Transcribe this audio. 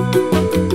Música